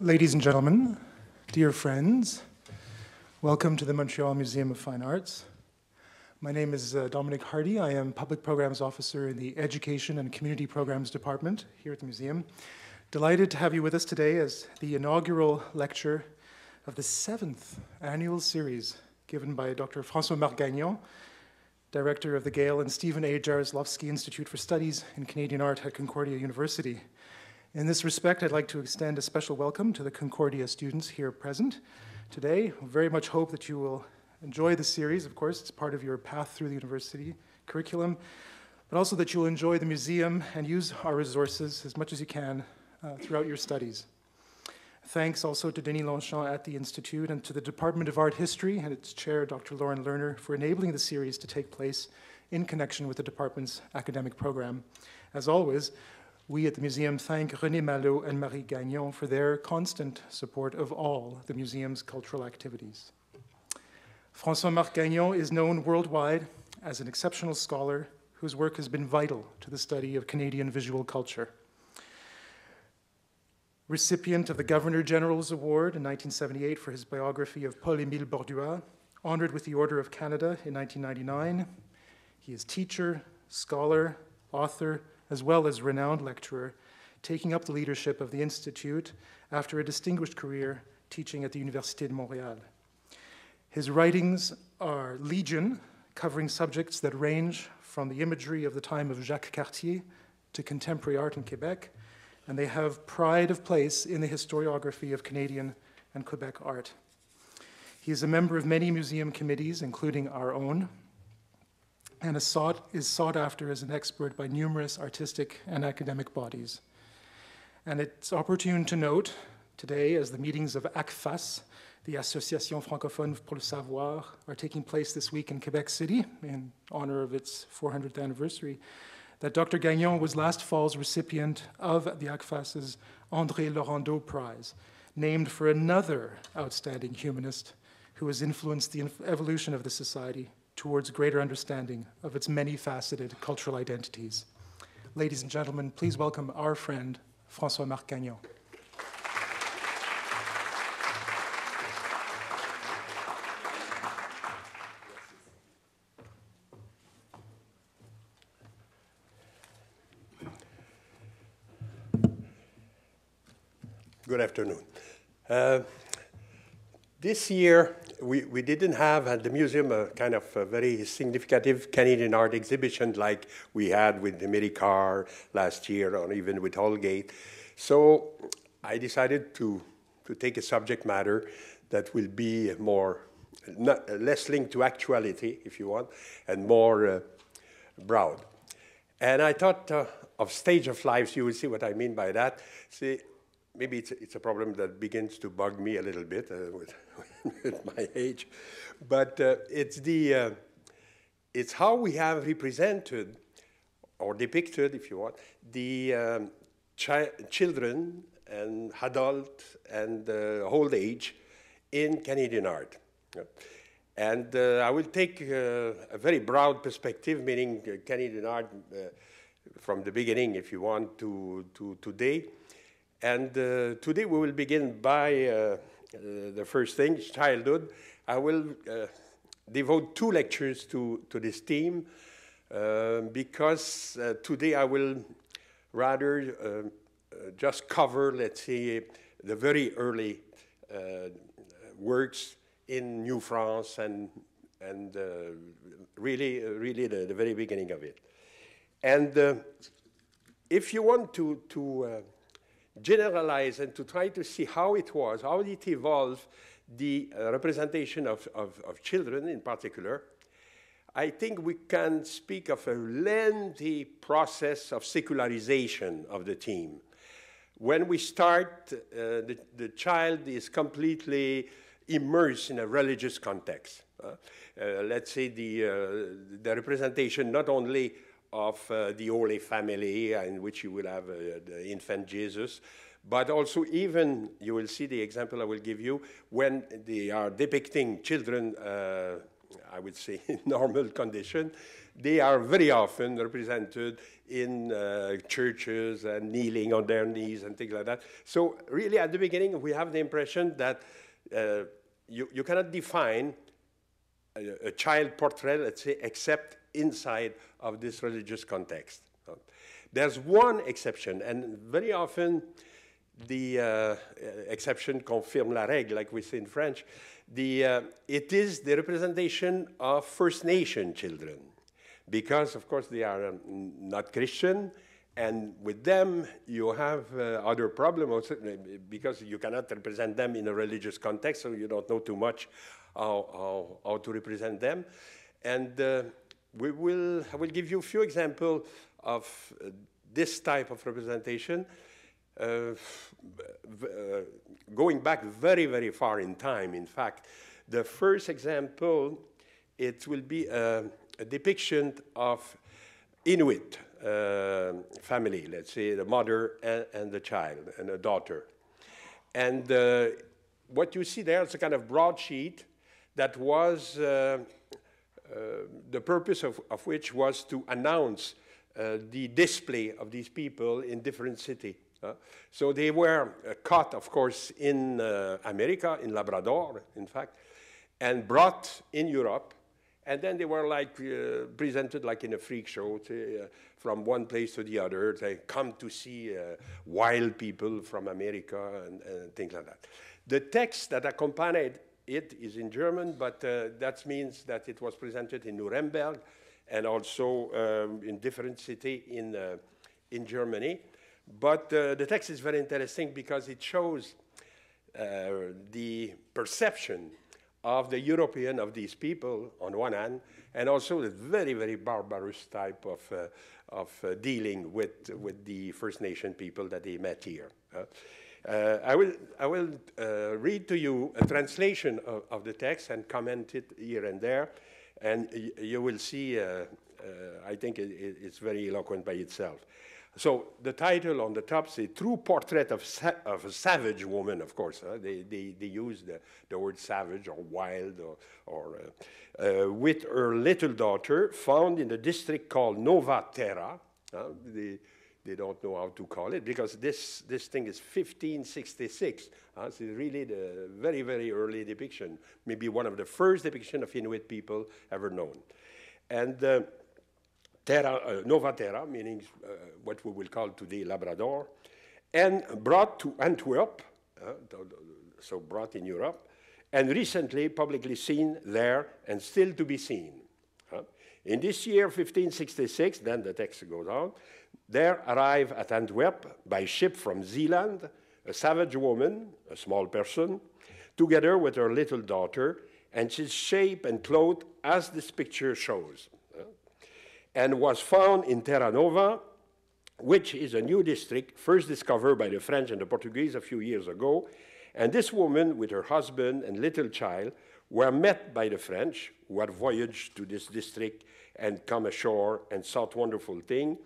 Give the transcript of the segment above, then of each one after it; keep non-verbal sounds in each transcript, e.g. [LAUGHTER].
Ladies and gentlemen, dear friends, welcome to the Montreal Museum of Fine Arts. My name is uh, Dominic Hardy. I am Public Programs Officer in the Education and Community Programs Department here at the museum. Delighted to have you with us today as the inaugural lecture of the seventh annual series given by Dr. Francois Marc Gagnon, Director of the Gail and Stephen A. Jarislowsky Institute for Studies in Canadian Art at Concordia University. In this respect, I'd like to extend a special welcome to the Concordia students here present today. I very much hope that you will enjoy the series. Of course, it's part of your path through the university curriculum, but also that you'll enjoy the museum and use our resources as much as you can uh, throughout your studies. Thanks also to Denis Longchamp at the Institute and to the Department of Art History and its chair, Dr. Loren Lerner, for enabling the series to take place in connection with the department's academic program. As always, we at the museum thank René Malo and Marie Gagnon for their constant support of all the museum's cultural activities. François Marc Gagnon is known worldwide as an exceptional scholar whose work has been vital to the study of Canadian visual culture recipient of the Governor General's Award in 1978 for his biography of Paul-Émile Borduas, honored with the Order of Canada in 1999. He is teacher, scholar, author, as well as renowned lecturer, taking up the leadership of the Institute after a distinguished career teaching at the Université de Montréal. His writings are legion, covering subjects that range from the imagery of the time of Jacques Cartier to contemporary art in Quebec, and they have pride of place in the historiography of Canadian and Quebec art. He is a member of many museum committees, including our own, and is sought, is sought after as an expert by numerous artistic and academic bodies. And it's opportune to note today, as the meetings of ACFAS, the Association Francophone pour le Savoir, are taking place this week in Quebec City in honor of its 400th anniversary, that Dr. Gagnon was last fall's recipient of the ACFAS's André Laurendeau Prize, named for another outstanding humanist who has influenced the evolution of the society towards greater understanding of its many faceted cultural identities. Ladies and gentlemen, please welcome our friend, Francois Marc Gagnon. Good afternoon. Uh, this year, we, we didn't have at the museum a kind of a very significant Canadian art exhibition like we had with the Medicar last year or even with Holgate. So I decided to, to take a subject matter that will be more, not, less linked to actuality, if you want, and more uh, broad. And I thought uh, of stage of lives, you will see what I mean by that. See, maybe it's, it's a problem that begins to bug me a little bit uh, with, [LAUGHS] with, my age, but uh, it's the uh, it's how we have represented or depicted, if you want, the um, chi children and adult and uh, old age in Canadian art. And uh, I will take uh, a very broad perspective, meaning Canadian art from the beginning, if you want, to, to today. And uh, today we will begin by uh, uh, the first thing, childhood. I will devote two lectures to, to this theme because today I will rather just cover, let's say, the very early works in New France and and uh, really, uh, really the, the, very beginning of it. And uh, if you want to to generalize and to try to see how it was, how it evolved, the uh, representation of, of, of, children in particular, I think we can speak of a lengthy process of secularization of the team. When we start, uh, the, the child is completely immersed in a religious context. Uh, uh, let's say the, uh, the representation not only of uh, the Holy Family, in which you will have uh, the infant Jesus, but also even, you will see the example I will give you, when they are depicting children uh, I would say, [LAUGHS] in normal condition, they are very often represented in uh, churches and kneeling on their knees and things like that. So really, at the beginning, we have the impression that uh, you, you cannot define a, a, child portrait, let's say, except inside of this religious context. There's one exception, and very often the uh, exception confirme la règle, like we say in French. The, uh, it is the representation of First Nation children, because of course they are um, not Christian, and with them you have uh, other problems because you cannot represent them in a religious context, so you don't know too much how, how, how to represent them. And uh, we will, I will give you a few examples of uh, this type of representation. Uh, uh, going back very, very far in time, in fact. The first example, it will be a, a depiction of Inuit uh, family, let's say the mother and, and, the child and a daughter. And uh, what you see there is a kind of broadsheet that was uh, the purpose of, of, which was to announce uh, the display of these people in different cities. Uh, so they were uh, caught, of course, in uh, America, in Labrador, in fact, and brought in Europe. And then they were like uh, presented like in a freak show to, uh, from one place to the other. They come to see uh, wild people from America and, and, things like that. The text that accompanied it is in German, but that means that it was presented in Nuremberg and also um, in different cities in, in Germany. But uh, the text is very interesting because it shows uh, the perception of the European, of these people, on one hand, and also the very, very barbarous type of, uh, of uh, dealing with, with the First Nation people that they met here. Uh, I will, I will uh, read to you a translation of, of, the text and comment it here and there, and you will see, I think it, it's very eloquent by itself. So the title on the top says True Portrait of, of a Savage Woman, of course. Huh? They, they, they use the, the word savage or wild or, or uh, uh, with her little daughter found in the district called Nova Terra. Uh, they, they don't know how to call it because this, this thing is 1566. Uh, it's really the very, very early depiction, maybe one of the first depiction of Inuit people ever known. And uh, terra, uh, Nova Terra, meaning uh, what we will call today Labrador, and brought to Antwerp, uh, so brought in Europe, and recently publicly seen there and still to be seen. In this year, 1566, then the text goes on, there arrived at Antwerp by ship from Zealand a savage woman, a small person, together with her little daughter, and she's shaped and clothed as this picture shows and was found in Terra Nova, which is a new district first discovered by the French and the Portuguese a few years ago. And this woman, with her husband and little child, were met by the French, who had voyaged to this district and come ashore and sought wonderful thing.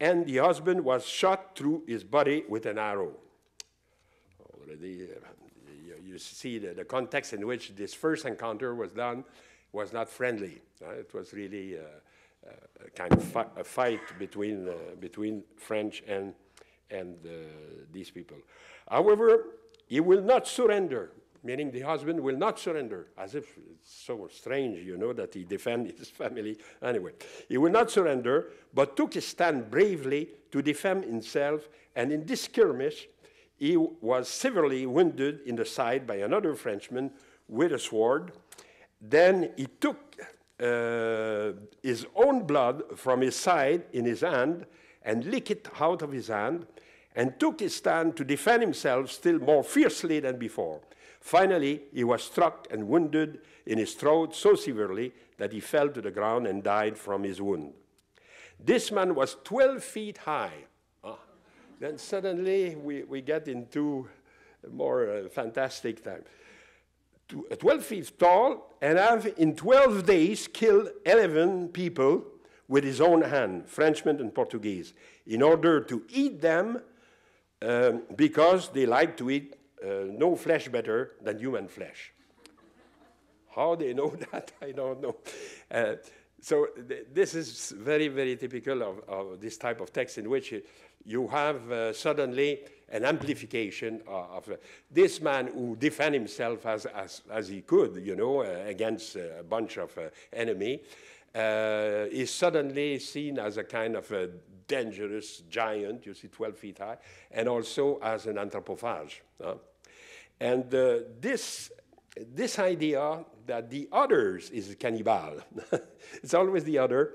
And the husband was shot through his body with an arrow. Already, uh, you, see the, the, context in which this first encounter was done was not friendly. Uh, it was really uh, a kind of fi a fight between, uh, between French and, and uh, these people. However, he will not surrender, meaning the husband will not surrender, as if it's so strange, you know, that he defended [LAUGHS] his family. Anyway, he will not surrender, but took his stand bravely to defend himself, and in this skirmish, he was severely wounded in the side by another Frenchman with a sword. Then he took uh, his own blood from his side in his hand and licked it out of his hand and took his stand to defend himself still more fiercely than before. Finally, he was struck and wounded in his throat so severely that he fell to the ground and died from his wound. This man was 12 feet high. Ah. Then suddenly we, we get into more uh, fantastic time. 12 feet tall and have in 12 days killed 11 people with his own hand, Frenchmen and Portuguese, in order to eat them um, because they like to eat uh, no flesh better than human flesh. How they know [LAUGHS] that, I don't know. Uh, so th this is very, very typical of, of, this type of text in which you have uh, suddenly an amplification of, of uh, this man who defend himself as, as, as he could, you know, uh, against a bunch of uh, enemy, uh, is suddenly seen as a kind of a dangerous giant, you see, 12 feet high, and also as an anthropophage. And uh, this this idea that the others is a cannibal, [LAUGHS] it's always the other.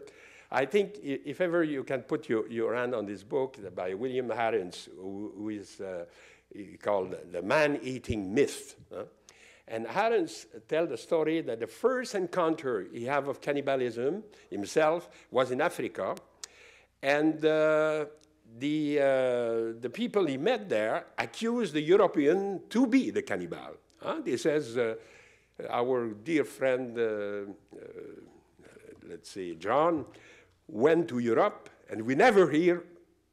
I think if ever you can put your, your hand on this book by William Arens, who, who is uh, called The Man-Eating Myth. Uh, and Arens tells the story that the first encounter he had of cannibalism himself was in Africa. And uh, the, uh, the people he met there accused the European to be the cannibal. Huh? He says, uh, our dear friend, uh, uh, let's say John, went to Europe and we never hear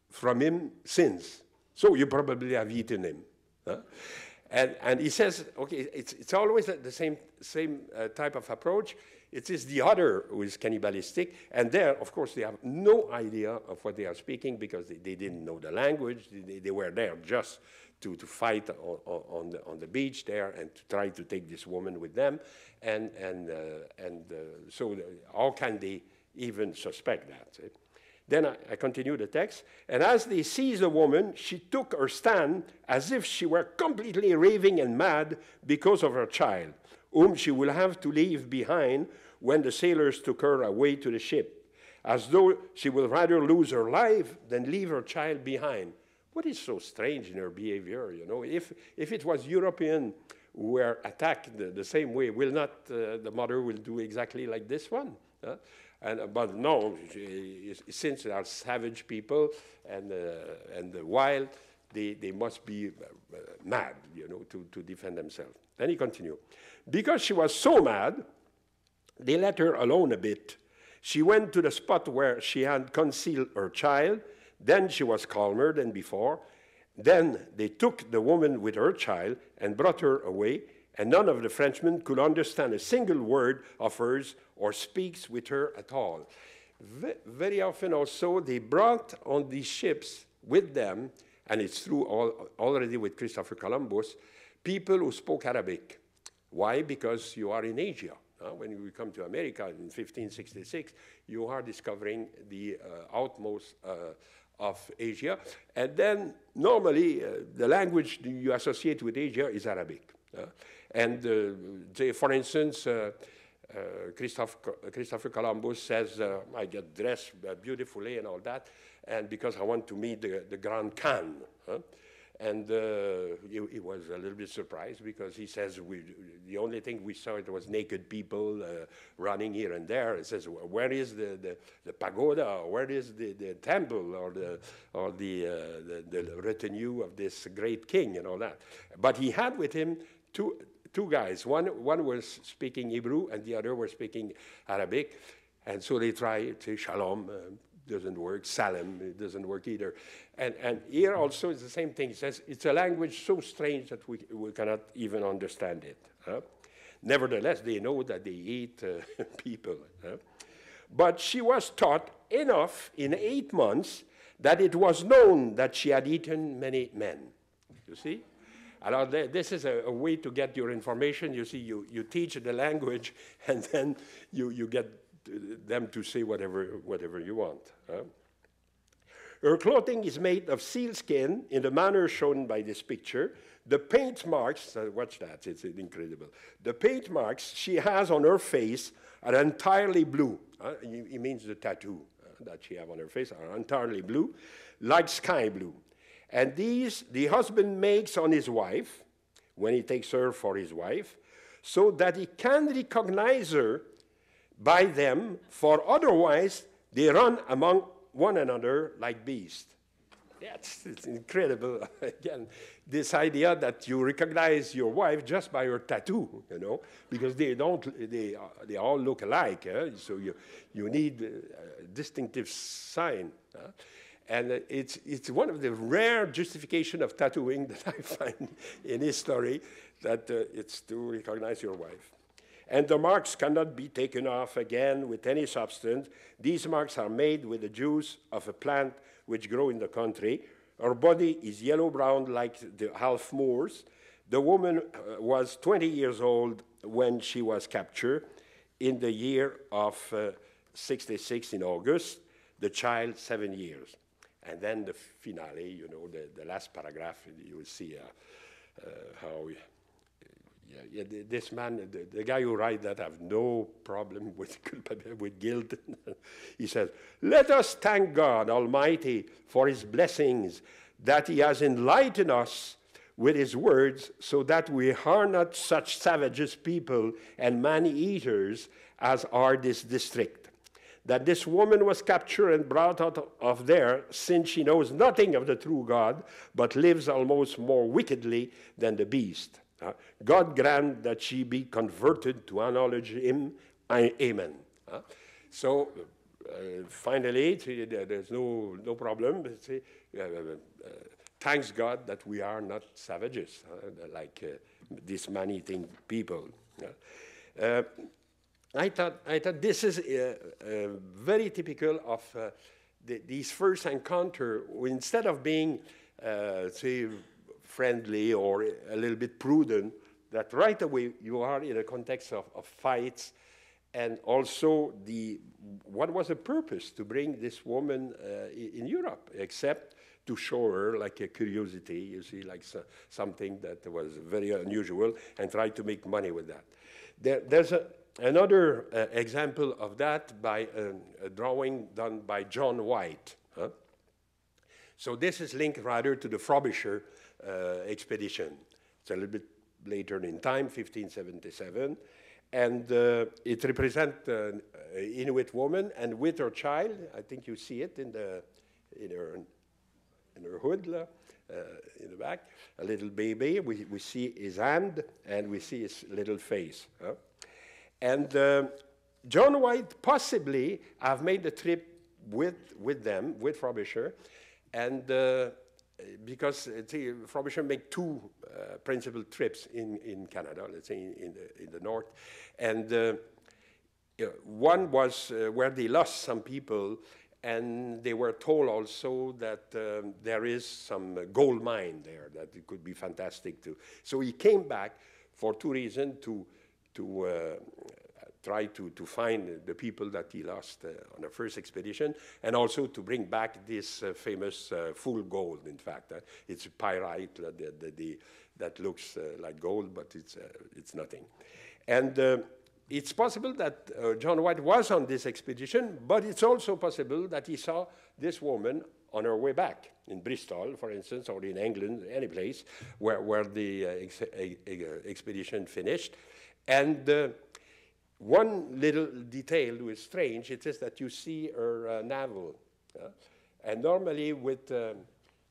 from him since. So you probably have eaten him. Huh? And, and he says, okay, it's, it's always the same, same uh, type of approach. It is the other who is cannibalistic. And there, of course, they have no idea of what they are speaking because they, they didn't know the language. They, they were there just to, to fight on, on, the, on the beach there and to try to take this woman with them. And, and, uh, and uh, so how can they even suspect that? Eh? Then I, I, continue the text. And as they seized the woman, she took her stand as if she were completely raving and mad because of her child, whom she will have to leave behind when the sailors took her away to the ship, as though she would rather lose her life than leave her child behind. What is so strange in her behavior? You know, if, if it was European who were attacked the, the same way, will not uh, the mother will do exactly like this one? Huh? And, but no, since they are savage people and, uh, and wild, they, they must be uh, mad, you know, to, to defend themselves. Then he continued. Because she was so mad, they let her alone a bit. She went to the spot where she had concealed her child. Then she was calmer than before. Then they took the woman with her child and brought her away and none of the Frenchmen could understand a single word of hers or speaks with her at all. very often also, they brought on these ships with them, and it's true all, already with Christopher Columbus, people who spoke Arabic. Why? Because you are in Asia. Uh, when you come to America in 1566, you are discovering the uh, outmost uh, of Asia. And then normally, uh, the language you associate with Asia is Arabic. Uh, and they, for instance, uh, uh, Christophe, Christopher Columbus says, uh, I get dressed beautifully and all that, and because I want to meet the, the Grand Khan. Huh? And uh, he, he, was a little bit surprised because he says we, the only thing we saw it was naked people uh, running here and there. He says, where is the, the, the pagoda? Where is the, the temple or the, or the, uh, the, the retinue of this great king and all that? But he had with him two, two guys. One, one was speaking Hebrew and the other was speaking Arabic. And so they try to shalom, uh, doesn't work. Salam, it doesn't work either. And, and here also it's the same thing. It says it's a language so strange that we, we cannot even understand it. Huh? Nevertheless, they know that they eat uh, [LAUGHS] people. Huh? But she was taught enough in eight months that it was known that she had eaten many men. You see? Alors, this is a, a, way to get your information. You see, you, you teach the language, [LAUGHS] and then you, you get them to say whatever, whatever you want. Huh? Her clothing is made of sealskin in the manner shown by this picture. The paint marks, uh, watch that, it's incredible. The paint marks she has on her face are entirely blue. Uh, it means the tattoo uh, that she has on her face are entirely blue, like sky blue. And these the husband makes on his wife when he takes her for his wife, so that he can recognize her by them, for otherwise they run among one another like beasts. That's it's incredible. [LAUGHS] Again, this idea that you recognize your wife just by her tattoo, you know, because they don't, they, they all look alike. Eh? So you, you need a distinctive sign. Uh? And it's, it's one of the rare justification of tattooing [LAUGHS] that I find in history, that uh, it's to recognize your wife. and the marks cannot be taken off again with any substance. These marks are made with the juice of a plant which grow in the country. Her body is yellow-brown like the half Moors. The woman uh, was 20 years old when she was captured in the year of uh, 66 in August, the child seven years. And then the finale, you know, the, the last paragraph, you will see uh, uh how yeah, yeah, this man, the, the, guy who writes that, have no problem [LAUGHS] with, with guilt. [LAUGHS] he says, Let us thank God Almighty for his blessings, that he has enlightened us with his words, so that we are not such savages people and man eaters as are this district. That this woman was captured and brought out of there, since she knows nothing of the true God, but lives almost more wickedly than the beast. Uh, God grant that she be converted to acknowledge him. Amen. Uh, so uh, finally, there's no, no problem. Uh, uh, thanks God that we are not savages like these man-eating people. I thought, I thought this is uh, uh, very typical of uh, the, these first encounter. Instead of being, say, friendly or a little bit prudent, that right away you are in a context of, of fights and also the what was the purpose to bring this woman uh, in Europe except to show her like a curiosity, you see, like so, something that was very unusual, and try to make money with that. There, there's a, another uh, example of that by um, a drawing done by John White. Huh? So this is linked rather to the Frobisher uh, expedition. It's a little bit later in time, 1577. And uh, it represents an Inuit woman and with her child. I think you see it in, the, in, her, in her hood uh, in the back. A little baby. We, we see his hand and we see his little face. Huh? And uh, John White possibly have made the trip with, with them, with Frobisher, and uh, because uh, Frobisher made two uh, principal trips in, in Canada, let's say in, in, the, in the north. And uh, one was uh, where they lost some people, and they were told also that um, there is some gold mine there that it could be fantastic too. So he came back for two reasons to, to uh, try to, to find the people that he lost uh, on the first expedition, and also to bring back this uh, famous uh, full gold, in fact. Uh, it's pyrite the, the, the, that looks uh, like gold, but it's, uh, it's nothing. And it's possible that John White was on this expedition, but it's also possible that he saw this woman on her way back in Bristol, for instance, or in England, any place where, where the ex expedition finished. And one little detail was strange. It is that you see her uh, navel. Uh, and normally with, um,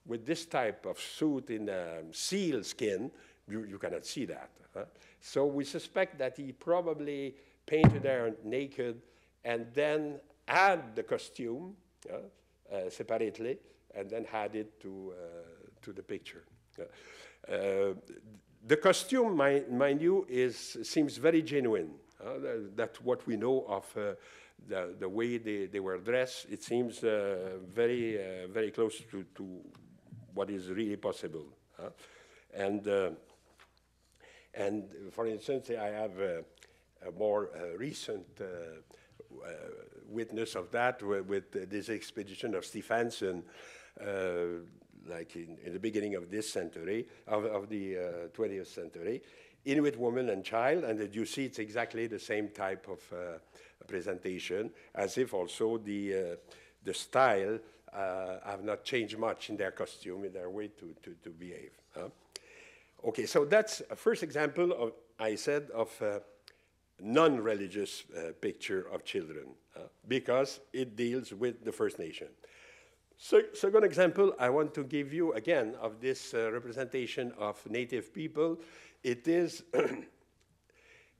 with this type of suit in um, seal skin, you, you cannot see that. Huh? So we suspect that he probably painted her naked and then add the costume uh, separately and then had it to, uh, to the picture. Uh, the costume, mind, you, is, seems very genuine. Uh, what we know of uh, the, the way they, they were dressed. It seems uh, very, very close to, to what is really possible. And, and for instance, I have a, a more recent uh, witness of that with, this expedition of Stefansson, uh, like in, in, the beginning of this century, of, of the 20th century. Inuit woman and child, and you see it's exactly the same type of uh, presentation, as if also the, uh, the style uh, have not changed much in their costume, in their way to, to, to behave. Huh? Okay, so that's a first example of, I said, of non-religious uh, picture of children, uh, because it deals with the First Nation. So, second example I want to give you again of this uh, representation of native people it is [CLEARS THROAT]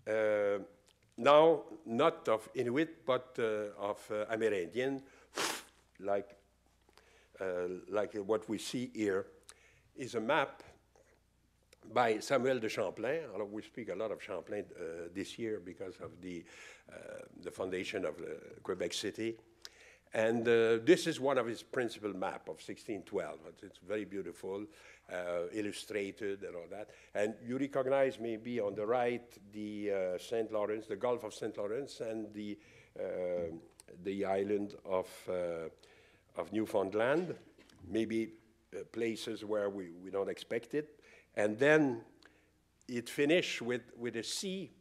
uh, now not of Inuit, but uh, of uh, Amerindian, like, uh, like what we see here, is a map by Samuel de Champlain. We speak a lot of Champlain uh, this year because of the, the foundation of Quebec City. And uh, this is one of his principal map of 1612. It's very beautiful, uh, illustrated and all that. And you recognize maybe on the right the uh, St. Lawrence, the Gulf of St. Lawrence, and the, the island of, of Newfoundland. Maybe places where we, we don't expect it. And then it finished with, with a sea uh,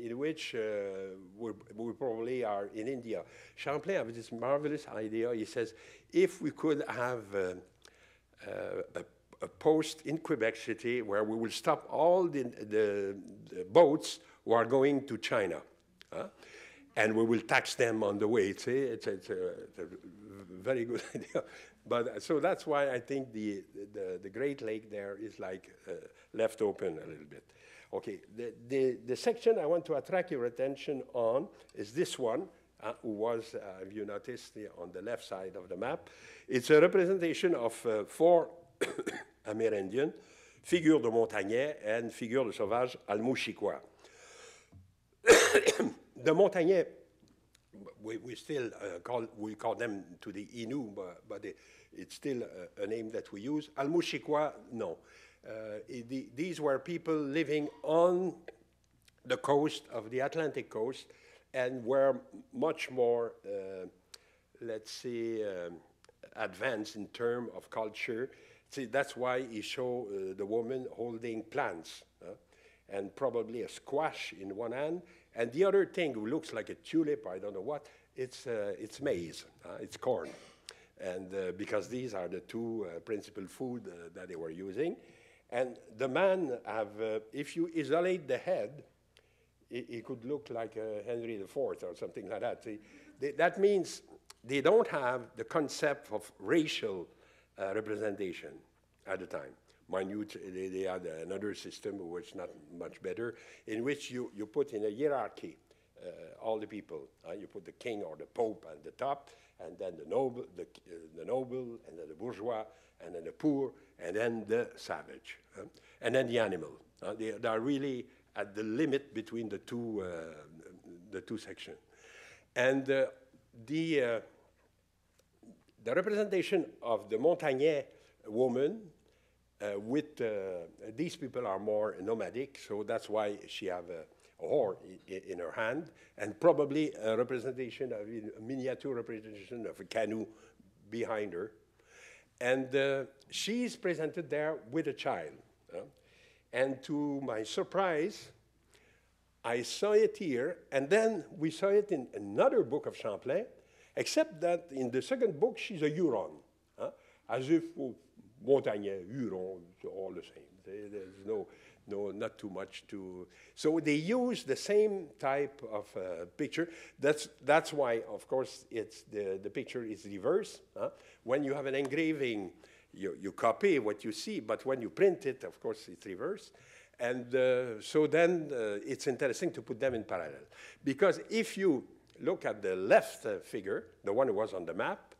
in which uh, we probably are in India. Champlain has this marvelous idea. He says, if we could have uh, a, a, post in Quebec City where we will stop all the, the, the boats who are going to China. Huh? and we will tax them on the way. It's it's it's a, it's a very good [LAUGHS] idea. But so that's why I think the, the, the Great Lake there is like uh, left open a little bit. Okay, the, the, the section I want to attract your attention on is this one, uh, who was, uh, you noticed, on the left side of the map. It's a representation of uh, four [COUGHS] Amérindians, figure de Montagnais and figure de Sauvage Almouchiquois. [COUGHS] the Montagnais, we, we still uh, call, we call them to the Innu, but, but it's still a, a, name that we use. Almouchiquois, no. Uh, the, these were people living on the coast of the Atlantic coast and were much more, uh, let's say, um, advanced in terms of culture. See, that's why he showed uh, the woman holding plants and probably a squash in one hand, and the other thing looks like a tulip, I don't know what, it's, uh, it's maize, uh, it's corn. And uh, because these are the two principal food that they were using. And the man have, uh, if you isolate the head, he, could look like uh, Henry IV or something like that. They, that means they don't have the concept of racial uh, representation at the time. Minute, they, they had another system which not much better, in which you, you put in a hierarchy uh, all the people. Uh, you put the king or the pope at the top, and then the noble, the, uh, the noble, and then the bourgeois, and then the poor, and then the savage, uh, and then the animal. Uh, they, they, are really at the limit between the two, uh, the two sections. And the, the representation of the Montagnais woman uh, with uh, these people are more nomadic, so that's why she have a, oar in her hand, and probably a representation of a miniature representation of a canoe behind her. And uh, she's presented there with a child. Uh, and to my surprise, I saw it here, and then we saw it in another book of Champlain, except that in the second book, she's a Huron, as if Montagnais, Huron, all the same. There's no, no, not too much to. So they use the same type of uh, picture. That's that's why, of course, it's the the picture is reverse. Huh? When you have an engraving, you you copy what you see, but when you print it, of course, it's reversed. And uh, so then uh, it's interesting to put them in parallel. Because if you look at the left uh, figure, the one who was on the map,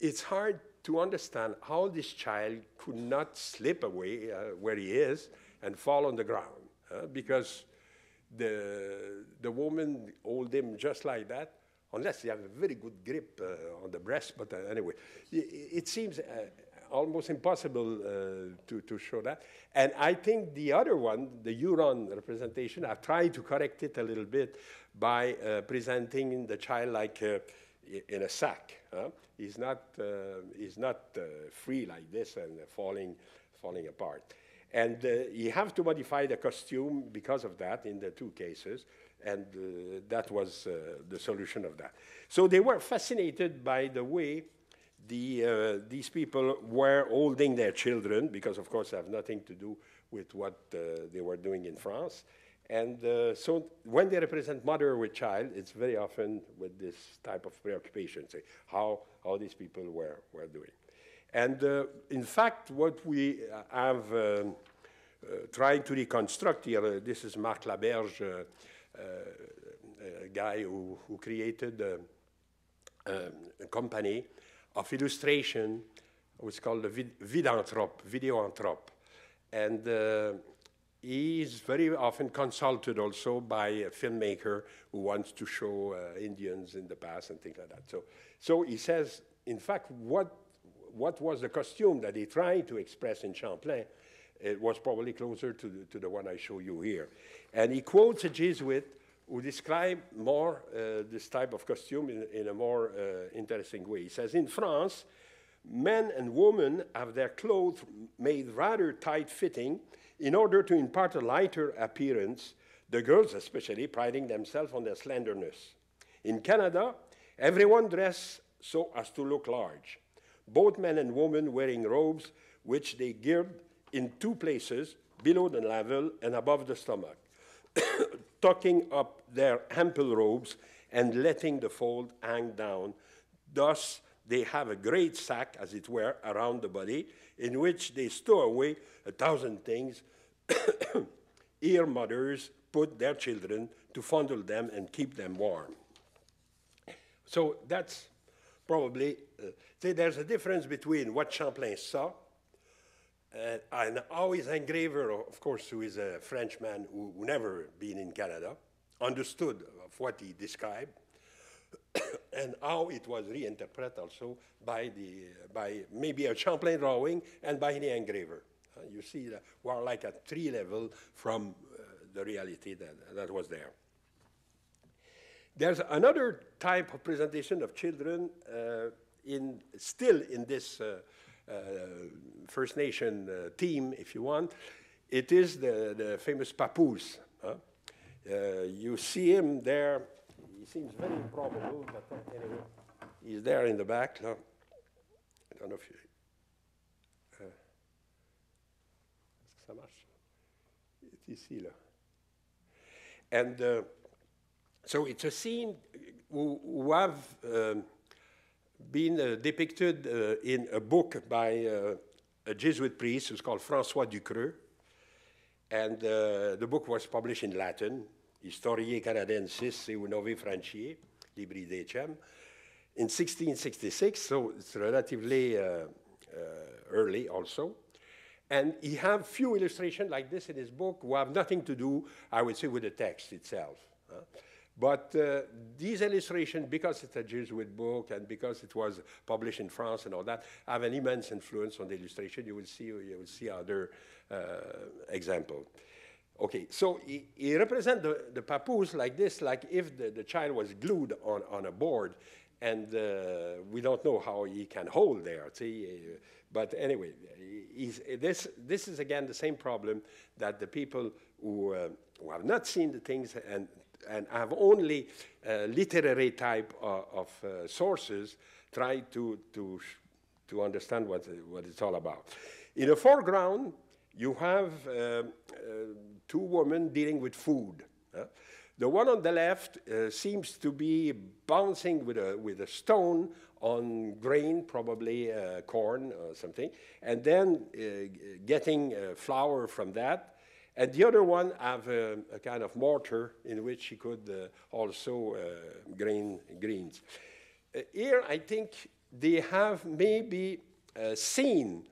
it's hard to understand how this child could not slip away uh, where he is and fall on the ground uh, because the, the woman hold him just like that, unless you have a very good grip uh, on the breast. But uh, anyway, it, seems uh, almost impossible uh, to, to show that. And I think the other one, the Huron representation, I've tried to correct it a little bit by uh, presenting the child like in a sack. Huh? He's not, he's not free like this and falling, falling apart. And you have to modify the costume because of that in the two cases, and uh, that was uh, the solution of that. So they were fascinated by the way the, uh, these people were holding their children, because of course, they have nothing to do with what uh, they were doing in France. And uh, so when they represent mother with child, it's very often with this type of preoccupation, say how, how these people were, were doing. And uh, in fact, what we have um, uh, tried to reconstruct here, uh, this is Marc Laberge, a guy who, who created um, a company of illustration, it's called the vid Vidanthrope, Videoanthrope. And uh, he is very often consulted also by a filmmaker who wants to show uh, Indians in the past and things like that. So, so he says, in fact, what, what was the costume that he tried to express in Champlain? It was probably closer to the, to the one I show you here. And he quotes a Jesuit who described more uh, this type of costume in, in a more uh, interesting way. He says, in France, men and women have their clothes made rather tight fitting in order to impart a lighter appearance, the girls especially priding themselves on their slenderness. In Canada, everyone dressed so as to look large, both men and women wearing robes which they gird in two places, below the navel and above the stomach, [COUGHS] tucking up their ample robes and letting the fold hang down. Thus, they have a great sack, as it were, around the body, in which they store away a thousand things. [COUGHS] Here, mothers put their children to fondle them and keep them warm. So that's probably, uh, see, there's a difference between what Champlain saw uh, and his engraver, of course, who is a Frenchman who, who never been in Canada, understood of what he described, [COUGHS] and how it was reinterpreted also by, the, by maybe a Champlain drawing and by the engraver. Uh, you see, that we are like at three level from uh, the reality that, that was there. There's another type of presentation of children uh, in, still in this uh, uh, First Nation uh, team, if you want. It is the, the famous papoose. Huh? you see him there he seems very improbable, but uh, anyway, he's there in the back. No? I don't know if you. Uh, ça marche? ici, là. And uh, so it's a scene who, who have um, been uh, depicted uh, in a book by uh, a Jesuit priest who's called Francois Ducreux. And the book was published in Latin Historiae Canadensis et Novae Franciae, Libri Decem, in 1666, so it's relatively early also. And he have few illustrations like this in his book who have nothing to do, I would say, with the text itself. Uh, but uh, these illustrations, because it's a Jesuit book and because it was published in France and all that, have an immense influence on the illustration. You will see, you will see other uh, examples. Okay, so he, he represents the, the papoose like this, like if the, the child was glued on, on a board, and uh, we don't know how he can hold there. See, but anyway, this this is again the same problem that the people who, uh, who have not seen the things and and I have only uh, literary type of, of uh, sources try to to to understand what what it's all about. In the foreground, you have uh, uh, two women dealing with food. The one on the left uh, seems to be bouncing with a, with a stone on grain, probably corn or something, and then getting flour from that. And the other one have a, a kind of mortar in which he could also grain greens. here, I think they have maybe seen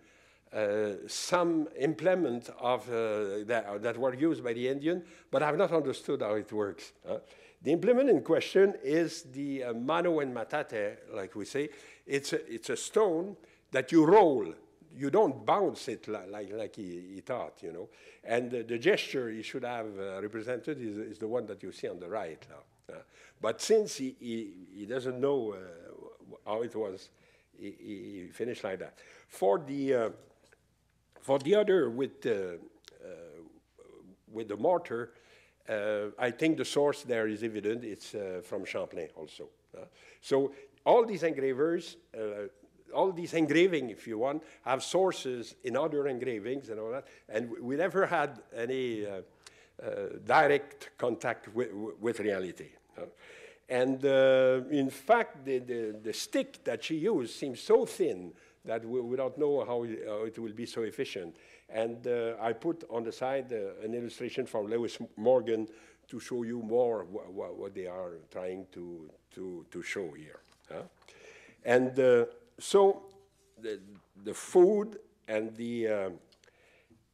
uh, some implement of uh, that, that, were used by the Indian, but I've not understood how it works. Uh, the implement in question is the uh, mano and metate, like we say. It's a, it's a stone that you roll. You don't bounce it like, like, like he, he, you know. And the gesture he should have uh, represented is, is, the one that you see on the right now. Uh, but since he, he, he doesn't know how it was, he, he, finished like that. For the for the other, with the, uh, with the mortar, uh, I think the source there is evident. It's uh, from Champlain also. so all these engravers, all these engraving, if you want, have sources in other engravings and all that. And we never had any uh, uh, direct contact with, with reality. Uh, and in fact, the, the, the, stick that she used seems so thin that we, we don't know how, it will be so efficient. And uh, I put on the side uh, an illustration from Lewis Morgan to show you more wh wh what they are trying to, to, to show here. Huh? And uh, so the, the food and the, uh,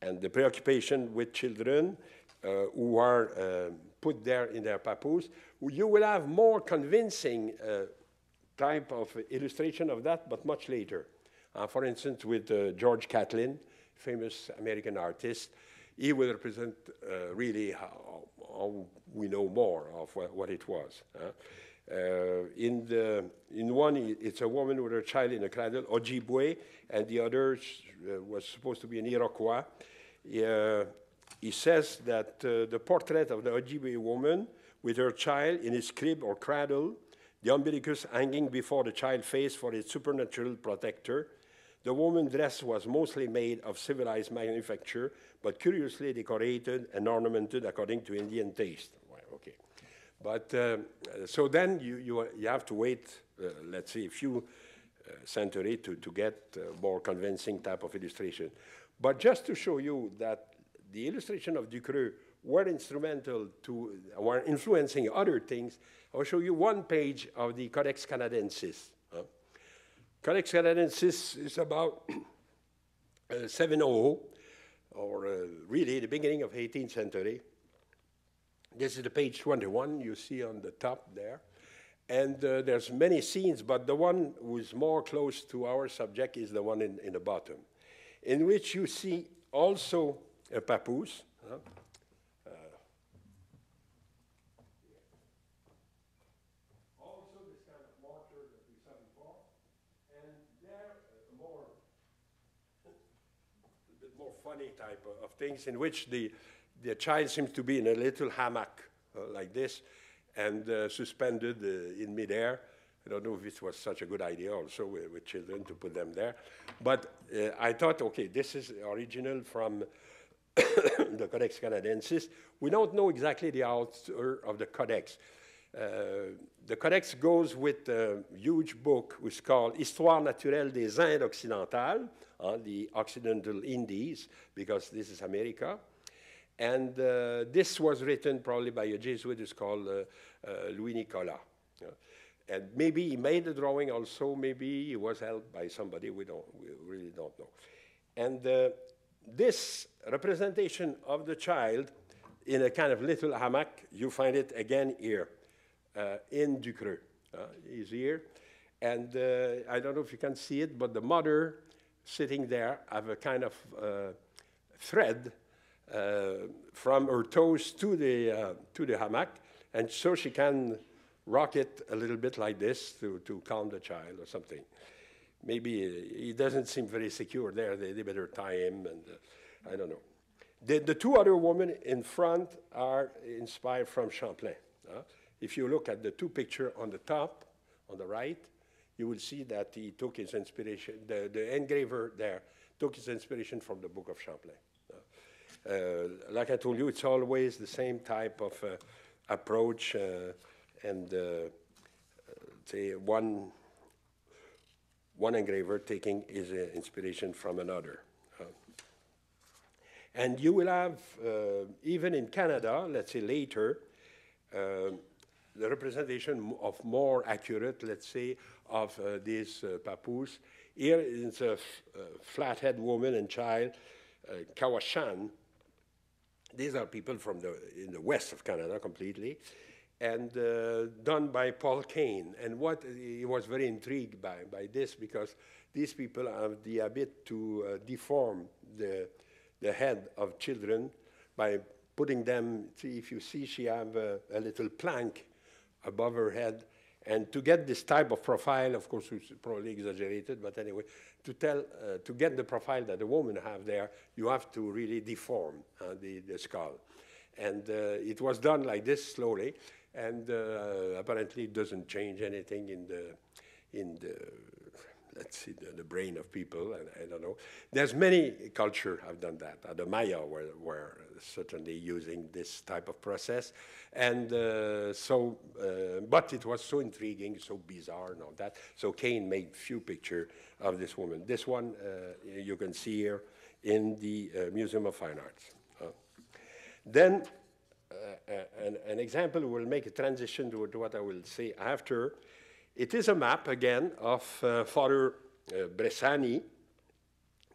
and the preoccupation with children uh, who are uh, put there in their papoose, you will have more convincing uh, type of illustration of that, but much later. Uh, for instance, with George Catlin, famous American artist, he will represent really how, how, we know more of what it was. Uh, in, the, in one, it's a woman with her child in a cradle, Ojibwe, and the other uh, was supposed to be an Iroquois. Uh, he says that uh, the portrait of the Ojibwe woman with her child in his crib or cradle, the umbilicus hanging before the child's face for its supernatural protector. The woman's dress was mostly made of civilized manufacture, but curiously decorated and ornamented according to Indian taste. Well, okay. But uh, so then you, you, you have to wait, uh, let's say, a few uh, centuries to, to get uh, more convincing type of illustration. But just to show you that the illustration of Ducreux were instrumental to, were influencing other things, I'll show you one page of the Codex Canadensis. Huh? Codex Canadensis is about uh, 700, or really the beginning of 18th century. This is the page 21 you see on the top there. And uh, there's many scenes, but the one who's more close to our subject is the one in, in the bottom, in which you see also a papoose. Huh? Uh, also this kind of that we saw before, and there uh, more, [LAUGHS] a bit more funny type of things in which the the child seems to be in a little hammock uh, like this and uh, suspended uh, in midair. I don't know if it was such a good idea also with, with children to put them there. But uh, I thought, okay, this is original from [COUGHS] the Codex Canadensis. We don't know exactly the author of the Codex. Uh, the Codex goes with a huge book which is called Histoire naturelle des Indes occidentales, uh, the Occidental Indies, because this is America. And uh, this was written probably by a Jesuit who's called uh, uh, Louis Nicolas. And maybe he made the drawing also, maybe he was helped by somebody, we, don't, we really don't know. And uh, this representation of the child in a kind of little hammock, you find it again here uh, in Ducreux. Uh, he's here. And I don't know if you can see it, but the mother sitting there have a kind of thread uh, from her toes to the, uh, to the hammock, and so she can rock it a little bit like this to, to calm the child or something. Maybe he doesn't seem very secure there. They, they better tie him, and uh, I don't know. The, the two other women in front are inspired from Champlain. Uh, if you look at the two pictures on the top, on the right, you will see that he took his inspiration, the, the engraver there took his inspiration from the book of Champlain. Uh, like I told you, it's always the same type of uh, approach uh, and say one one engraver taking his inspiration from another. And you will have, uh, even in Canada, let's say later, uh, the representation of more accurate, let's say, of uh, these papoose. Here is a flathead woman and child, Caw-wacham, these are people from the, in the west of Canada completely, and uh, done by Paul Kane. And what he was very intrigued by, by this because these people have the habit to uh, deform the, the head of children by putting them, see, if you see, she have a, a little plank above her head and to get this type of profile, of course, it's probably exaggerated, but anyway, to tell, uh, to get the profile that the woman have there, you have to really deform uh, the, the skull. And uh, it was done like this slowly, and uh, apparently it doesn't change anything in the, in the let's see, the, the, brain of people, and I don't know. There's many culture have done that. The Maya were, were certainly using this type of process, and uh, so, uh, but it was so intriguing, so bizarre, and all that. So Kane made few pictures of this woman. This one uh, you can see here in the uh, Museum of Fine Arts. Uh, then. An, an, example will make a transition to, to what I will say after. It is a map, again, of Father Bressani,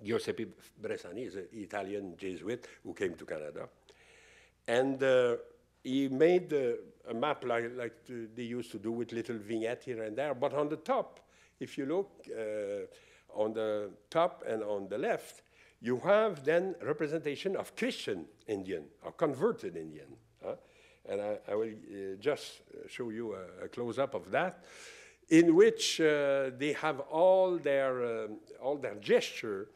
Giuseppe Bressani is an Italian Jesuit who came to Canada. And uh, he made uh, a map like, like they used to do with little vignette here and there. But on the top, if you look uh, on the top and on the left, you have then representation of Christian Indian or converted Indian. Huh? And I, I will uh, just show you a, a close-up of that, in which uh, they have all their, um, all their gesture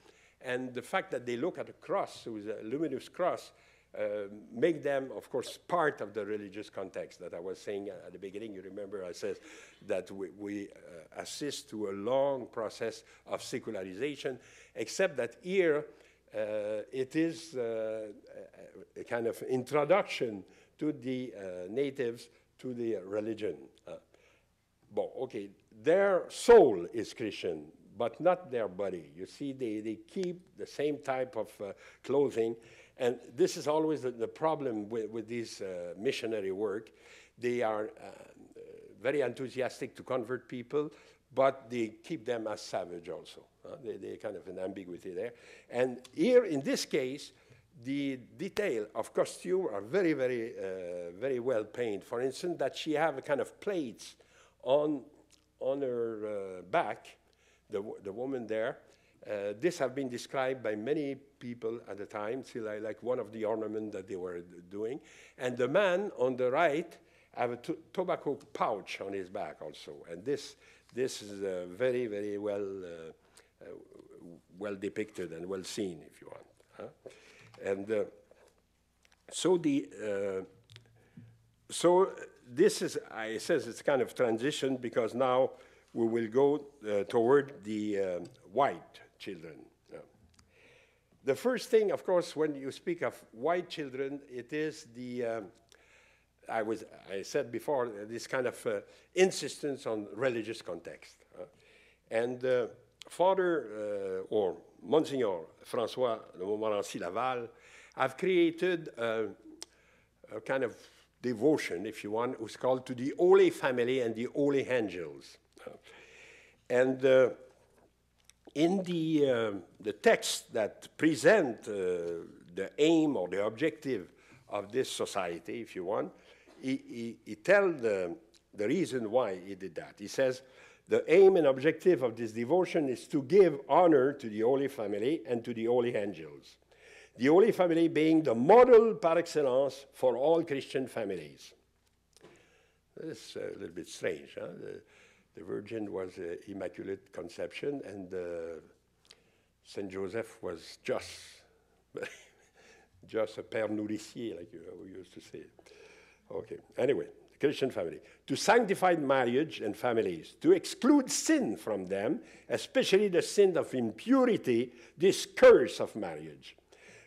and the fact that they look at a cross, with a luminous cross, uh, make them, of course, part of the religious context that I was saying at the beginning. You remember I said that we, we uh, assist to a long process of secularization, except that here uh, it is uh, a kind of introduction to the uh, natives to the religion. Uh, well, okay, their soul is Christian, but not their body. You see, they, they keep the same type of uh, clothing. And this is always the, the problem with, with this uh, missionary work. They are uh, very enthusiastic to convert people, but they keep them as savage also. Uh, they, they kind of an ambiguity there. And here, in this case, the detail of costume are very, very, uh, very well painted. For instance, that she have a kind of plates on, on her uh, back the, the woman there. Uh, this have been described by many people at the time, see like, like one of the ornaments that they were doing. And the man on the right have a tobacco pouch on his back also. And this, this is uh, very, very well, uh, uh well depicted and well seen, if you want. Huh? And uh, so the, uh, so this is, I says it's kind of transition because now we will go uh, toward the um, white children. The first thing, of course, when you speak of white children, it is the, um, I, was, I said before, this kind of uh, insistence on religious context. Uh, and uh, Father uh, or Monsignor Francois de Montmorency Laval have created a kind of devotion, if you want, who's called To the Holy Family and the Holy Angels. And uh, in the, uh, the text that present uh, the aim or the objective of this society, if you want, he, he, he tells the, the reason why he did that. He says, the aim and objective of this devotion is to give honor to the Holy Family and to the Holy Angels. The Holy Family being the model par excellence for all Christian families. This is a little bit strange. Huh? The, Virgin was uh, Immaculate Conception, and uh, Saint Joseph was just, [LAUGHS] just a père nourricier, like we used to say. Okay. Anyway, the Christian family to sanctify marriage and families, to exclude sin from them, especially the sin of impurity, this curse of marriage,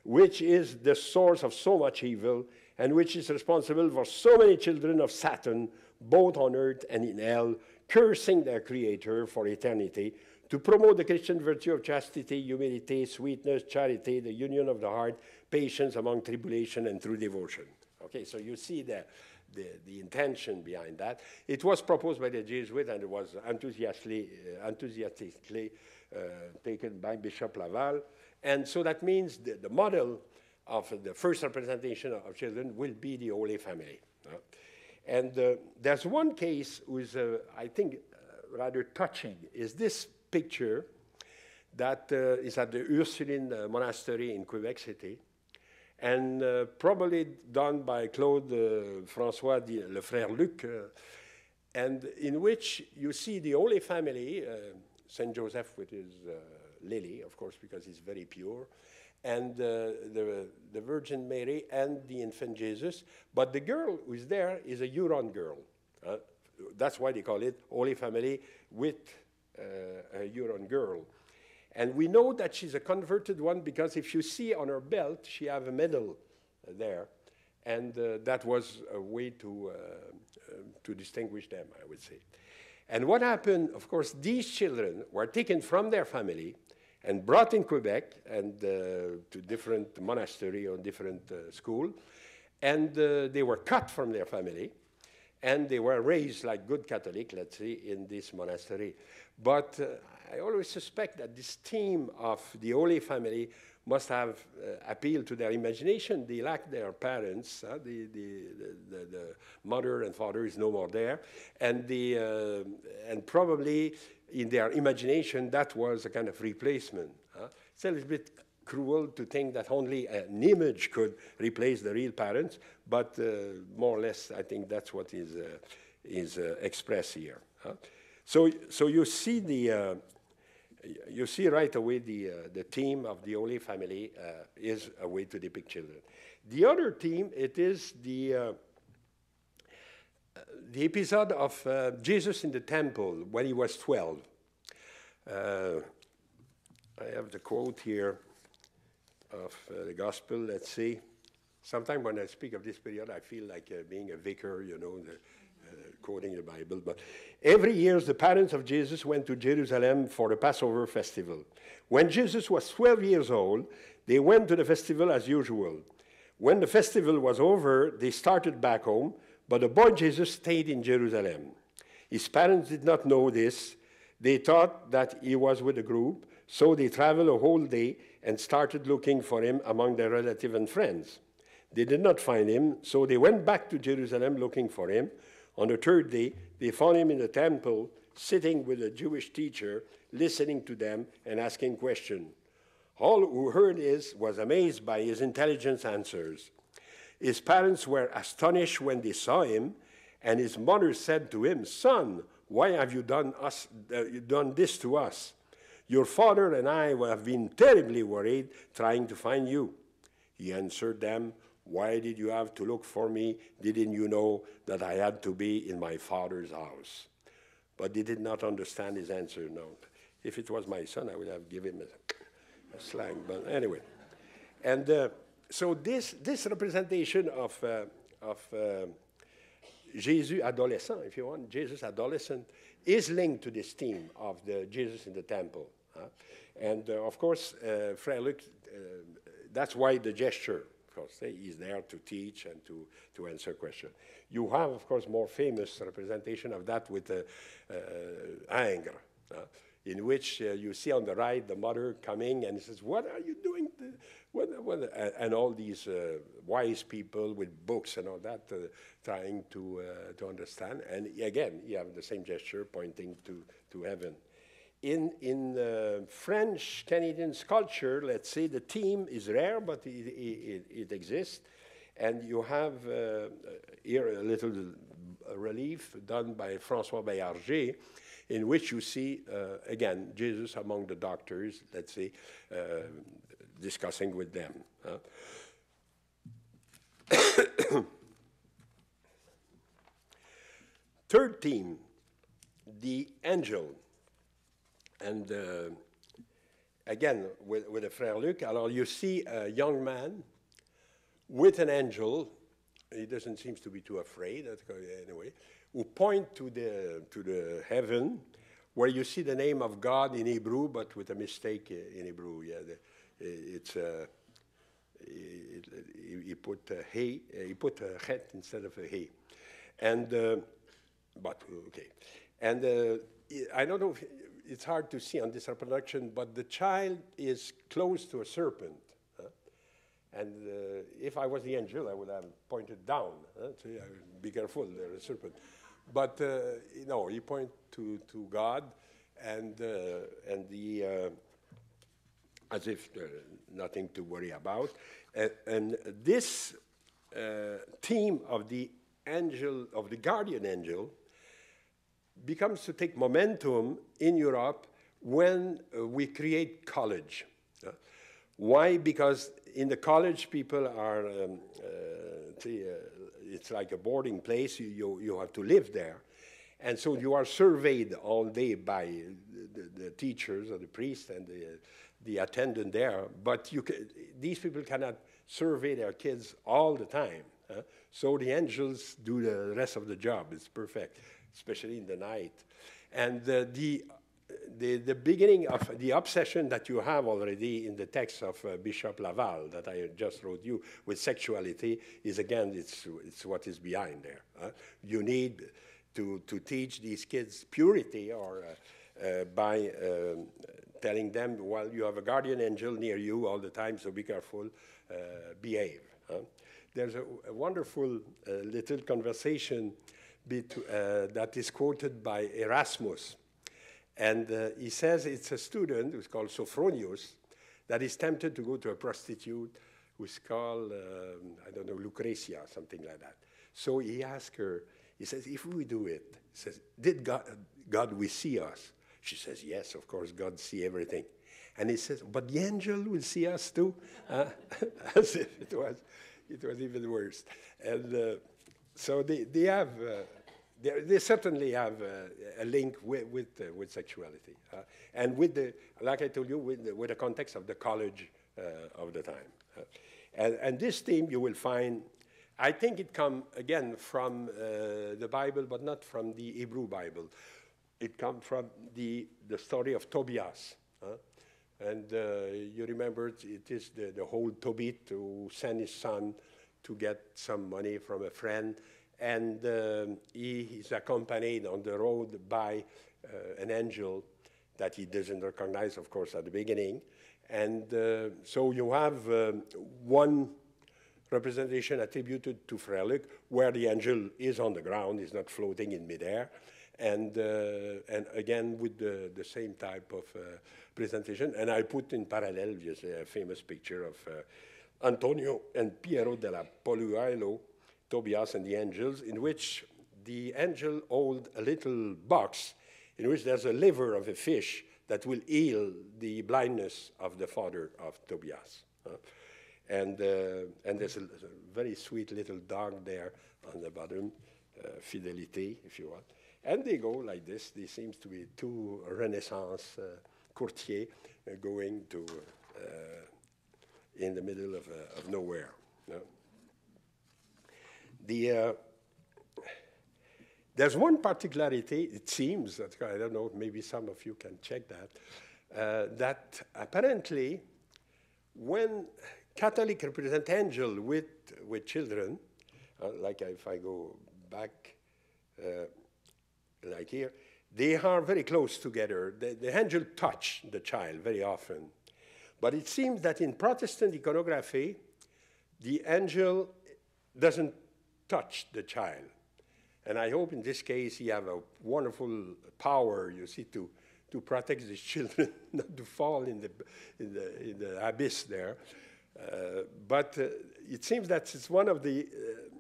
which is the source of so much evil and which is responsible for so many children of Satan, both on earth and in hell, cursing their Creator for eternity, to promote the Christian virtue of chastity, humility, sweetness, charity, the union of the heart, patience among tribulation, and true devotion. Okay, so you see the, the, the intention behind that. It was proposed by the Jesuit and it was enthusiastically, uh, enthusiastically uh, taken by Bishop Laval. And so that means the, the model of the first representation of children will be the Holy Family. Uh, and uh, there's one case which uh, I think uh, rather touching, is this picture that uh, is at the Ursuline uh, Monastery in Quebec City, and uh, probably done by Claude Francois Le Frère Luc, and in which you see the Holy Family, Saint Joseph with his lily, of course, because he's very pure, and uh, the, the Virgin Mary and the infant Jesus. But the girl who is there is a Huron girl. Uh, that's why they call it Holy Family with uh, a Huron girl. And we know that she's a converted one because if you see on her belt, she have a medal there. And uh, that was a way to, uh, uh, to distinguish them, I would say. And what happened, of course, these children were taken from their family and brought in Quebec and uh, to different monastery or different uh, school. And uh, they were cut from their family. and they were raised like good Catholic, let's say, in this monastery. But uh, I always suspect that this theme of the Holy Family must have uh, appealed to their imagination. They lack their parents. The, the, the, the, mother and father is no more there. And, the, uh, and probably in their imagination, that was a kind of replacement. It's a little bit cruel to think that only an image could replace the real parents, but uh, more or less, I think that's what is, uh, is uh, expressed here. So, so you see the, you see right away the, uh, the theme of the Holy Family uh, is a way to depict children. The other theme, it is the, uh, the episode of uh, Jesus in the temple when he was 12. Uh, I have the quote here of uh, the gospel. Let's see. Sometimes when I speak of this period, I feel like being a vicar, you know, the, quoting the Bible, but every year the parents of Jesus went to Jerusalem for the Passover festival. When Jesus was 12 years old, they went to the festival as usual. When the festival was over, they started back home, but the boy Jesus stayed in Jerusalem. His parents did not know this. They thought that he was with a group, so they traveled a whole day and started looking for him among their relatives and friends. They did not find him, so they went back to Jerusalem looking for him. On the third day, they found him in the temple, sitting with a Jewish teacher, listening to them and asking questions. All who heard this was amazed by his intelligent answers. His parents were astonished when they saw him, and his mother said to him, Son, why have you done, us, uh, done this to us? Your father and I have been terribly worried trying to find you. He answered them, why did you have to look for me? Didn't you know that I had to be in my father's house? But they did not understand his answer, no. If it was my son, I would have given him a, a slang, but anyway. And uh, so this, this representation of, uh, of uh, Jesus adolescent, if you want, Jesus adolescent, is linked to this theme of the Jesus in the temple. And uh, of course, uh, Luc, uh, that's why the gesture of course. He's there to teach and to, to answer questions. You have, of course, more famous representation of that with uh, uh, Ingres, uh, in which uh, you see on the right the mother coming and says, what are you doing? What, what? And all these uh, wise people with books and all that uh, trying to, to understand. And again, you have the same gesture pointing to, to heaven in, in uh, French Canadian sculpture, let's say the theme is rare, but it, it, it exists. And you have uh, here a little relief done by Francois Baillairgé, in which you see, uh, again, Jesus among the doctors, let's say, uh, discussing with them. [COUGHS] Third theme, the angel. And uh, again, with, with the Frère Luc, alors you see a young man with an angel, he doesn't seem to be too afraid, anyway, who point to the, to the heaven, where you see the name of God in Hebrew, but with a mistake in Hebrew. Yeah, the, it's uh, he, he, put a hey, he put a het instead of a hey, and uh, but okay, and uh, I don't know if it's hard to see on this reproduction, but the child is close to a serpent. And uh, if I was the angel, I would have pointed down. Huh? So, yeah, be careful, there's a serpent. But uh, you know, he points to, to God, and uh, and the uh, as if nothing to worry about. And, and this theme of the angel of the guardian angel becomes to take momentum in Europe when uh, we create college. Uh, why? Because in the college, people are, um, uh, it's like a boarding place, you, you, you, have to live there. And so you are surveyed all day by the, the teachers or the priest and the, the attendant there, but you can, these people cannot survey their kids all the time. So the angels do the rest of the job. It's perfect especially in the night. And the, the, the beginning of the obsession that you have already in the text of uh, Bishop Laval that I just wrote you with sexuality is again, it's, it's what is behind there. Uh, you need to, to teach these kids purity or uh, uh by um, telling them, well, you have a guardian angel near you all the time, so be careful, uh, behave. There's a, a wonderful uh, little conversation that is quoted by Erasmus and uh, he says it's a student who's called Sophronius that is tempted to go to a prostitute who's called, um, I don't know, Lucretia, something like that. So he asks her, he says, if we do it, he says, did God, God will see us? She says, yes, of course, God see everything. And he says, but the angel will see us too? Uh, [LAUGHS] as if it was, it was even worse. And uh, so they, they have uh, they, they certainly have uh, a link with, with, uh, with sexuality. Uh, and with the, like I told you, with the, with the context of the college uh, of the time. Uh, and, and this theme you will find, I think it come again from uh, the Bible, but not from the Hebrew Bible. It comes from the, the story of Tobias. And you remember it is the, the whole Tobit who sent his son to get some money from a friend and um, he is accompanied on the road by uh, an angel that he doesn't recognize, of course, at the beginning. And uh, so you have um, one representation attributed to Frère where the angel is on the ground, is not floating in midair. And, uh, and again, with the, the same type of uh, presentation. And I put in parallel just a famous picture of uh, Antonio and Piero della Pollaiuolo, Tobias and the angels, in which the angel holds a little box in which there's a liver of a fish that will heal the blindness of the father of Tobias. Uh, and, uh, and there's a, a, very sweet little dog there on the bottom, uh, Fidelity, if you want. And they go like this. They seems to be two Renaissance uh, courtiers uh, going to uh, in the middle of, of nowhere. The, uh, there's one particularity, it seems, that I don't know, maybe some of you can check that, uh, that apparently when Catholic represent angel with, with children, uh, like if I go back, uh, like here, they are very close together. The, the angel touch the child very often. But it seems that in Protestant iconography, the angel doesn't touch the child. And I hope in this case he have a wonderful power, you see, to, to protect his [LAUGHS] children not to fall in the, in the, in the abyss there. Uh, but uh, it seems that it's one of the, uh,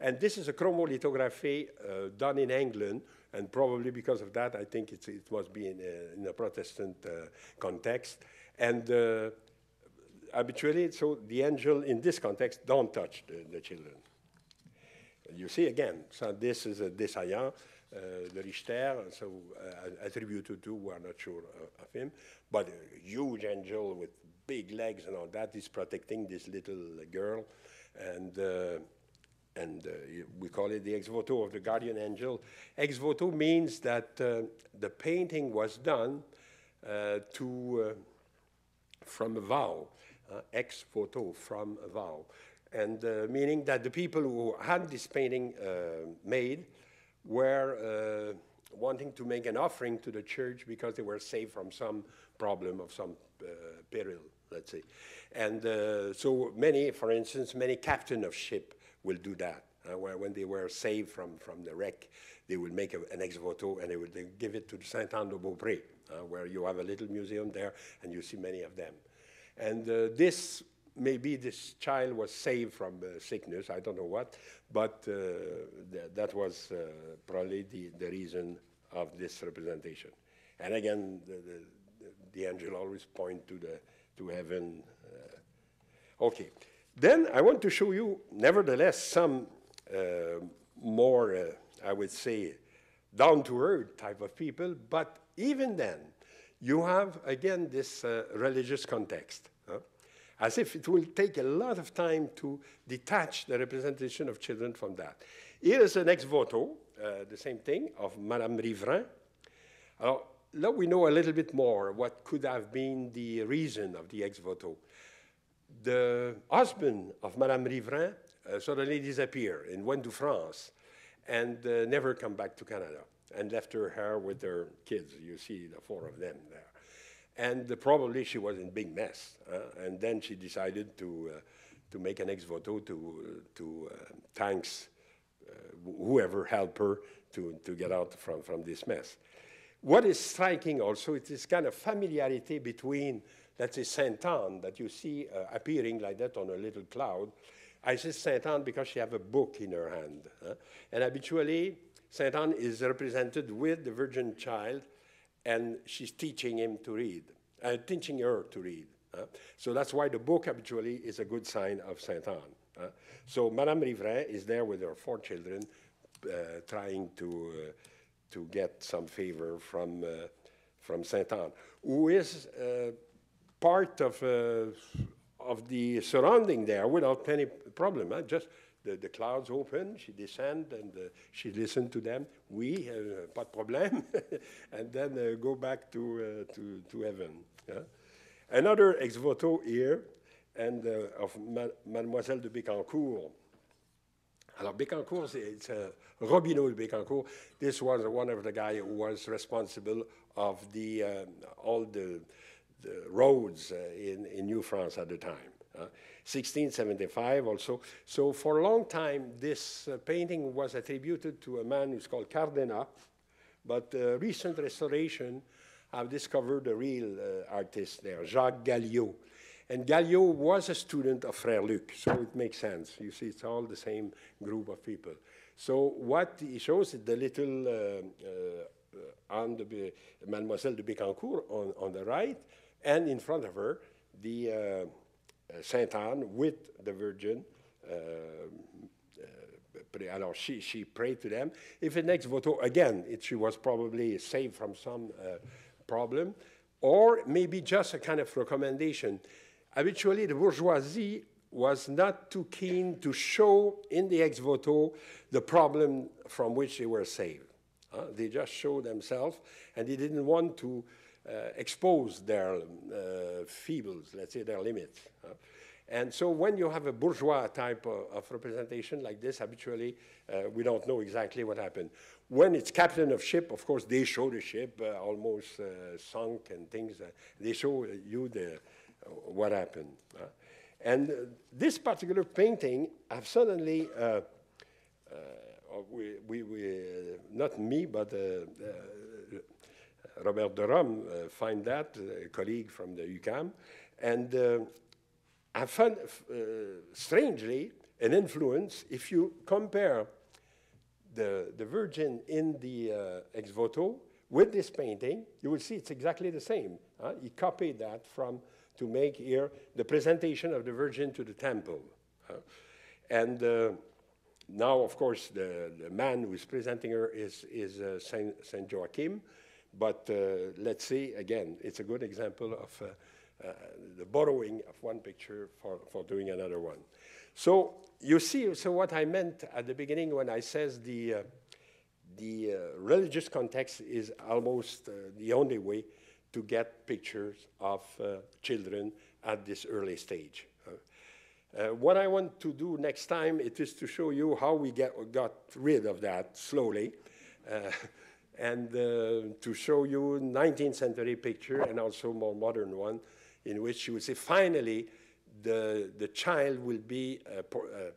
and this is a chromolithography uh, done in England, and probably because of that, I think it must be in a, in a Protestant uh, context. And uh, habitually, so the angel in this context don't touch the, the children you see again, so this is a Dessailliant, uh, the Richter, so uh, attributed to, we're not sure uh, of him, but a huge angel with big legs and all that is protecting this little girl, and uh, and uh, we call it the ex voto of the guardian angel. Ex voto means that uh, the painting was done to from a vow, ex voto from a vow and uh, meaning that the people who had this painting uh, made were uh, wanting to make an offering to the church because they were saved from some problem of some uh, peril, let's say. And uh, so many, for instance, many captain of ship will do that. Uh, when they were saved from, from the wreck, they will make a, an ex voto and they would give it to Saint Anne de Beaupré, where you have a little museum there and you see many of them. And this maybe this child was saved from uh, sickness, I don't know what, but uh, th that was uh, probably the, the reason of this representation. And again, the, the, the angel always point to, the, to heaven. Uh, okay, then I want to show you, nevertheless, some uh, more, uh, I would say, down-to-earth type of people, but even then, you have, again, this religious context as if it will take a lot of time to detach the representation of children from that. Here is an ex voto, uh, the same thing, of Madame Riverin. Alors, now we know a little bit more what could have been the reason of the ex voto. The husband of Madame Riverin uh, suddenly disappeared and went to France and uh, never come back to Canada and left her here with her kids. You see the four of them there. And uh, probably she was in big mess. Uh, and then she decided to, uh, to make an ex voto to, to uh, thanks whoever helped her to, to get out from, from this mess. What is striking also is this kind of familiarity between, let's say, Saint Anne that you see uh, appearing like that on a little cloud. I say Saint Anne because she has a book in her hand. And habitually, Saint Anne is represented with the Virgin Child, and she's teaching him to read, uh, teaching her to read. Huh? So that's why the book habitually is a good sign of Saint Anne. Huh? So Madame Riverin is there with her four children, uh, trying to uh, to get some favor from, uh, from Saint Anne, who is uh, part of, uh, of the surrounding there without any problem. Just the, the, clouds open, she descend and uh, she listen to them. We, uh, pas de problème, [LAUGHS] and then uh, go back to, to, to heaven. Yeah? Another ex voto here, and of Ma Mademoiselle de Bécancour, alors, Bécancour, it's uh, Robineau de Bécancour. This was one of the guys who was responsible of the, uh, all the, the roads uh, in, in New France at the time. 1675 uh, also. So for a long time, this uh, painting was attributed to a man who's called Cardenat, but uh, recent restoration have discovered a real artist there, Jacques Galliot. And Galliot was a student of Frère Luc, so it makes sense. You see, it's all the same group of people. So what he shows is the little uh, uh, de Mademoiselle de Bécancour on, on the right, and in front of her, the uh, uh Saint Anne with the Virgin. Uh, uh, she, she prayed to them. If an ex voto, again, it, she was probably saved from some problem, or maybe just a kind of recommendation habitually the bourgeoisie was not too keen to show in the ex voto the problem from which they were saved. Uh, they just showed themselves, and they didn't want to uh, expose their uh, feebles, let's say their limits. Uh. and so when you have a bourgeois type of, of representation like this, habitually, uh, we don't know exactly what happened. When it's captain of ship, of course, they show the ship uh, almost sunk and things. they show you the, what happened. Uh, and this particular painting, I've suddenly, uh, uh, we, we, we not me, but Robert Derome find that, a colleague from the UQAM, and I found, strangely, an influence if you compare the, the Virgin in the uh, ex voto with this painting, you will see it's exactly the same. Uh, he copied that from to make here the presentation of the Virgin to the temple. Uh, and uh, now, of course, the, the man who is presenting her is, is uh, Saint, Saint Joachim. But uh, let's see, again, it's a good example of uh, uh, the borrowing of one picture for, for doing another one. So you see, so what I meant at the beginning when I says the, the religious context is almost the only way to get pictures of uh, children at this early stage. Uh, what I want to do next time it is to show you how we get, got rid of that slowly uh, and uh, to show you 19th century picture and also more modern one in which you will say finally the, the child will be, uh, uh,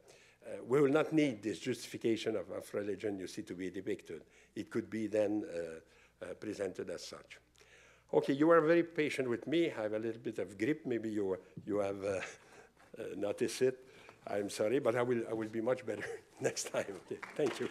we will not need this justification of, of, religion you see to be depicted. It could be then presented as such. Okay, you are very patient with me. I have a little bit of grip. Maybe you, you have uh, uh, noticed it. I'm sorry, but I will, I will be much better [LAUGHS] next time. Okay, thank you.